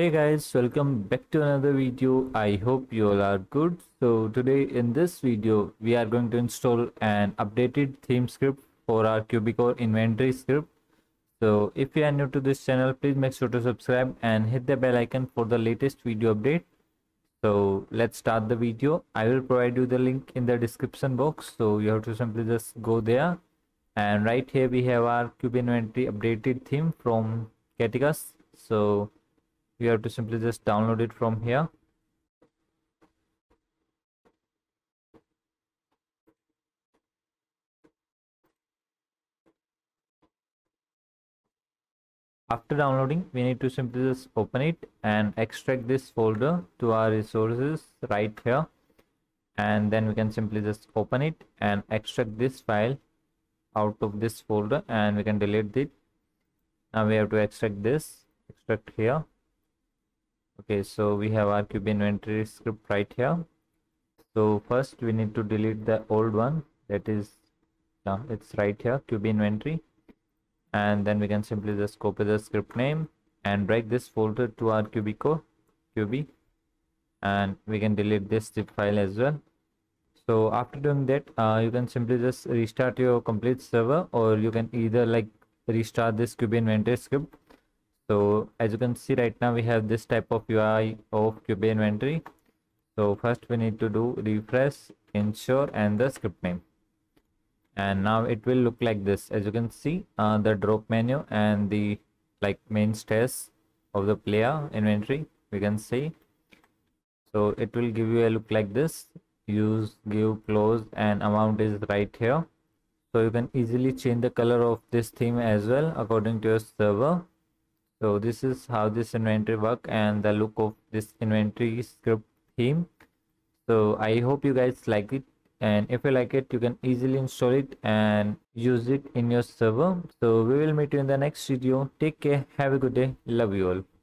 hey guys welcome back to another video. I hope you all are good. So today in this video we are going to install an updated theme script for our QBCore inventory script. So if you are new to this channel please make sure to subscribe and hit the bell icon for the latest video update. So let's start the video. I will provide you the link in the description box. So you have to simply just go there. And right here we have our QB inventory updated theme from Caticus. So you have to simply just download it from here. After downloading we need to simply just open it and extract this folder to our resources right here. And then we can simply just open it and extract this file out of this folder and we can delete it. Now we have to extract this extract here okay so we have our QB inventory script right here. So first we need to delete the old one. That is yeah, it's right here QB inventory. And then we can simply just copy the script name and drag this folder to our QBCore qb and we can delete this zip file as well. So after doing that uh, you can simply just restart your complete server or you can either like restart this QB inventory script so as you can see right now we have this type of UI of QB inventory. So first we need to do refresh ensure and the script name. And now it will look like this. As you can see uh, the drop menu and the like main stairs of the player inventory we can see. So it will give you a look like this. Use give close and amount is right here. So you can easily change the color of this theme as well according to your server so this is how this inventory work and the look of this inventory script theme. So i hope you guys like it. And if you like it you can easily install it and use it in your server. So we will meet you in the next video. Take care. Have a good day. Love you all